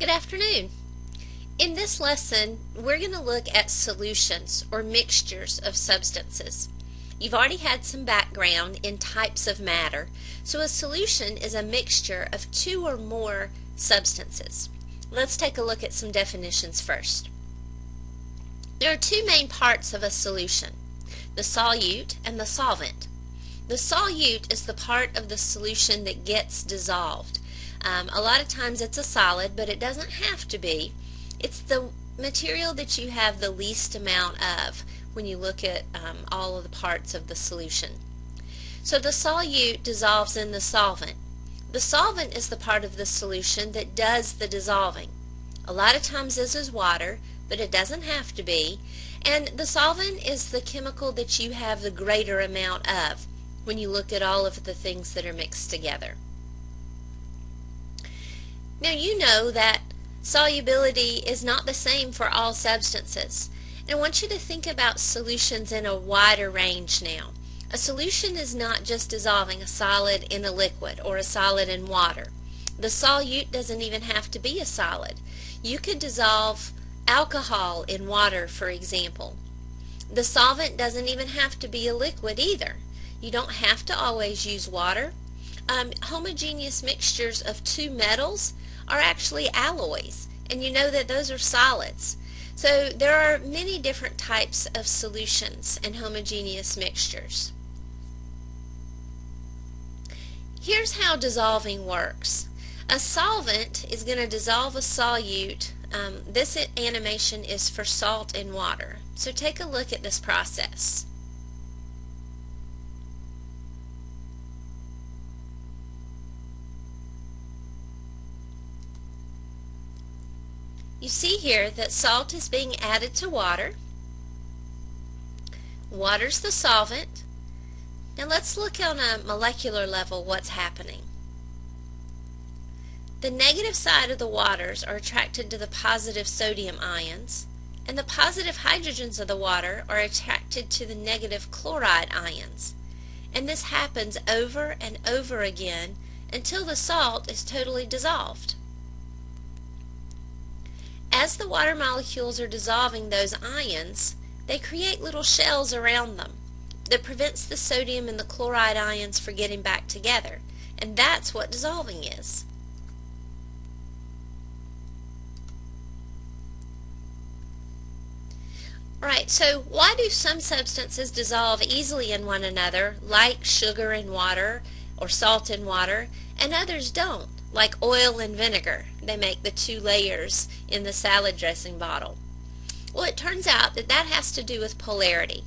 Good afternoon. In this lesson, we're going to look at solutions or mixtures of substances. You've already had some background in types of matter, so a solution is a mixture of two or more substances. Let's take a look at some definitions first. There are two main parts of a solution, the solute and the solvent. The solute is the part of the solution that gets dissolved. Um, a lot of times it's a solid, but it doesn't have to be. It's the material that you have the least amount of when you look at um, all of the parts of the solution. So the solute dissolves in the solvent. The solvent is the part of the solution that does the dissolving. A lot of times this is water, but it doesn't have to be. And the solvent is the chemical that you have the greater amount of when you look at all of the things that are mixed together. Now you know that solubility is not the same for all substances. And I want you to think about solutions in a wider range now. A solution is not just dissolving a solid in a liquid or a solid in water. The solute doesn't even have to be a solid. You could dissolve alcohol in water, for example. The solvent doesn't even have to be a liquid either. You don't have to always use water. Um, homogeneous mixtures of two metals are actually alloys and you know that those are solids. So there are many different types of solutions and homogeneous mixtures. Here's how dissolving works. A solvent is going to dissolve a solute. Um, this animation is for salt in water. So take a look at this process. You see here that salt is being added to water. Water's the solvent. Now let's look on a molecular level what's happening. The negative side of the waters are attracted to the positive sodium ions, and the positive hydrogens of the water are attracted to the negative chloride ions. And this happens over and over again until the salt is totally dissolved. As the water molecules are dissolving those ions, they create little shells around them that prevents the sodium and the chloride ions from getting back together. And that's what dissolving is. Alright, so why do some substances dissolve easily in one another, like sugar in water or salt in water, and others don't? like oil and vinegar. They make the two layers in the salad dressing bottle. Well, it turns out that that has to do with polarity.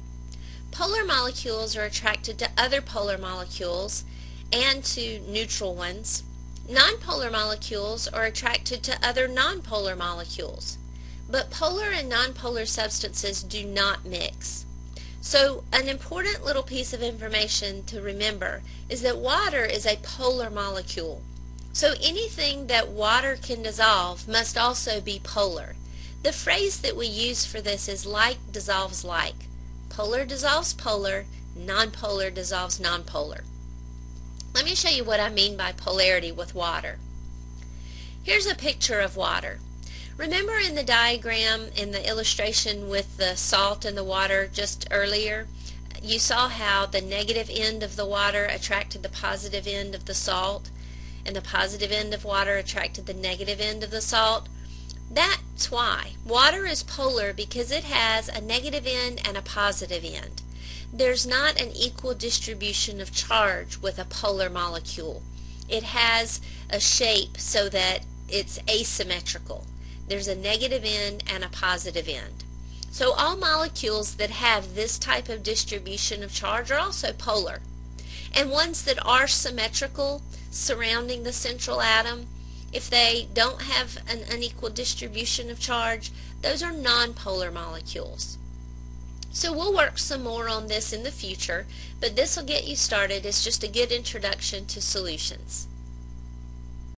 Polar molecules are attracted to other polar molecules and to neutral ones. Nonpolar molecules are attracted to other nonpolar molecules. But polar and nonpolar substances do not mix. So an important little piece of information to remember is that water is a polar molecule. So anything that water can dissolve must also be polar. The phrase that we use for this is like dissolves like. Polar dissolves polar, nonpolar dissolves nonpolar. Let me show you what I mean by polarity with water. Here's a picture of water. Remember in the diagram in the illustration with the salt and the water just earlier, you saw how the negative end of the water attracted the positive end of the salt and the positive end of water attracted the negative end of the salt. That's why. Water is polar because it has a negative end and a positive end. There's not an equal distribution of charge with a polar molecule. It has a shape so that it's asymmetrical. There's a negative end and a positive end. So all molecules that have this type of distribution of charge are also polar. And ones that are symmetrical surrounding the central atom, if they don't have an unequal distribution of charge, those are nonpolar molecules. So we'll work some more on this in the future, but this will get you started. It's just a good introduction to solutions.